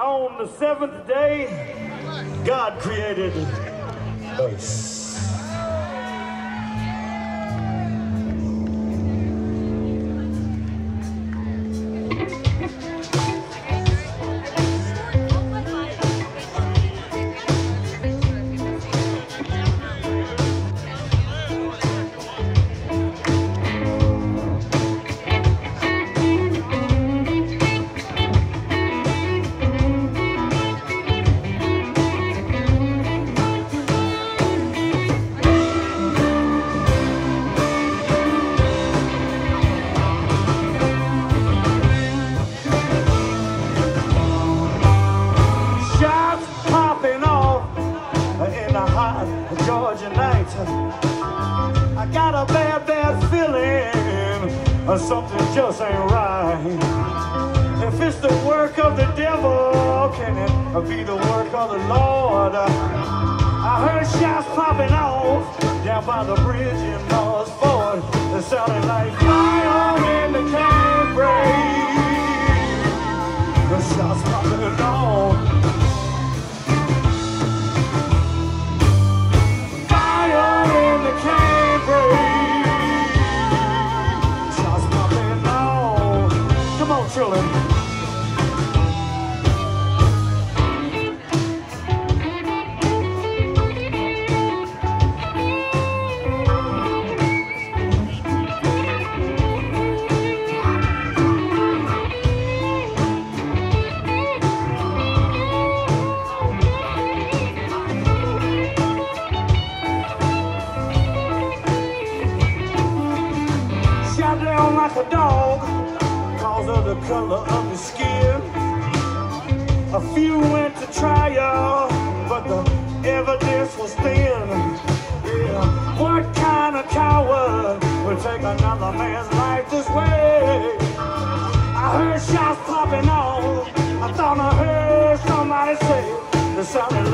On the seventh day, God created us. Georgia night. I got a bad, bad feeling something just ain't right. If it's the work of the devil, can it be the work of the Lord? I heard shots popping off down by the bridge in North Ford. It sounded like fire in the canebrake. The shots popping off. Shot down like a dog, the color of his skin. A few went to trial, but the evidence was thin. Yeah, what kind of coward would take another man's life this way? I heard shots popping off. I thought I heard somebody say it sounded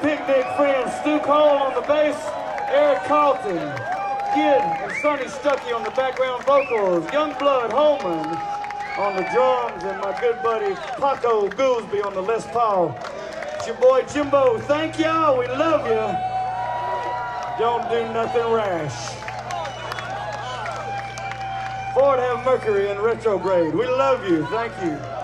picnic friends, Stu Cole on the bass, Eric Carlton, Gid and Sonny Stuckey on the background vocals, Youngblood Holman on the drums, and my good buddy Paco Goolsby on the Les Paul. It's your boy Jimbo. Thank y'all. We love you. Don't do nothing rash. Ford have Mercury in retrograde. We love you. Thank you.